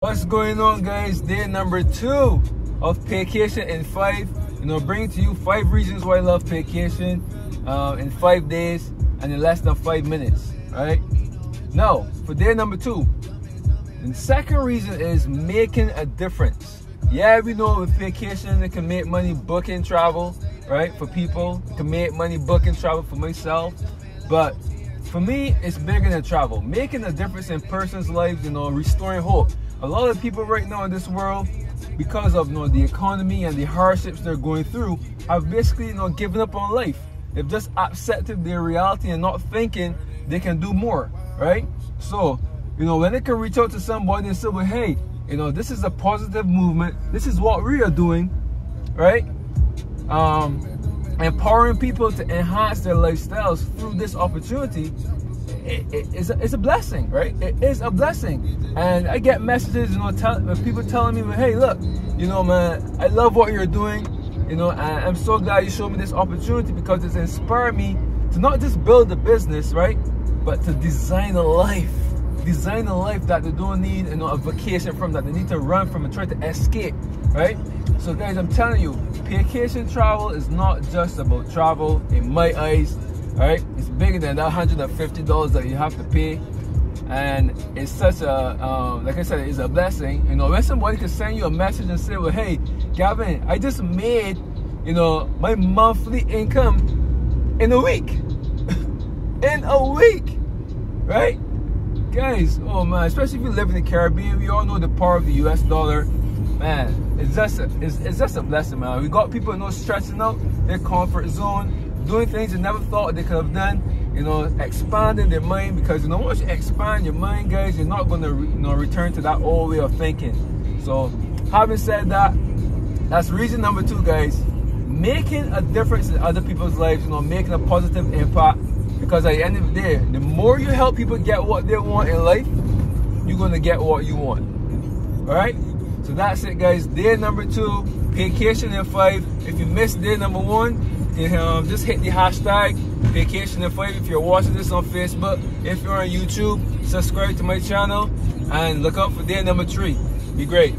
What's going on guys? Day number two of Paycation in five. You know, bringing to you five reasons why I love Paycation uh, in five days and in less than five minutes. Right? Now, for day number two, the second reason is making a difference. Yeah, we know with Paycation it can make money booking travel, right? For people, it can make money booking travel for myself. But for me, it's bigger than travel. Making a difference in person's lives, you know, restoring hope. A lot of people right now in this world, because of you know, the economy and the hardships they're going through, have basically you know given up on life. They've just accepted their reality and not thinking they can do more, right? So, you know, when they can reach out to somebody and say, well, hey, you know, this is a positive movement. This is what we are doing, right? Um, empowering people to enhance their lifestyles through this opportunity it, it, it's, a, it's a blessing, right? It is a blessing. And I get messages, you know, tell, people telling me, hey, look, you know, man, I love what you're doing. You know, I'm so glad you showed me this opportunity because it's inspired me to not just build a business, right? But to design a life. Design a life that they don't need, you know, a vacation from, that they need to run from and try to escape, right? So guys, I'm telling you, Paycation travel is not just about travel in my eyes, right? It's bigger than that $150 that you have to pay. And it's such a, um, like I said, it's a blessing. You know, when somebody can send you a message and say, well, hey, Gavin, I just made, you know, my monthly income in a week. in a week, right? Guys, oh man, especially if you live in the Caribbean, we all know the power of the US dollar man, it's just a, it's, it's just a blessing, man. We got people you know stretching out their comfort zone, doing things they never thought they could have done. You know, expanding their mind because you know once you expand your mind, guys, you're not gonna you know return to that old way of thinking. So, having said that, that's reason number two, guys. Making a difference in other people's lives, you know, making a positive impact. Because at the end of the day, the more you help people get what they want in life, you're gonna get what you want. All right? So that's it, guys. Day number two, Paycation in five. If you missed day number one, um, just hit the hashtag Paycation in five. If you're watching this on Facebook, if you're on YouTube, subscribe to my channel and look out for day number three. Be great.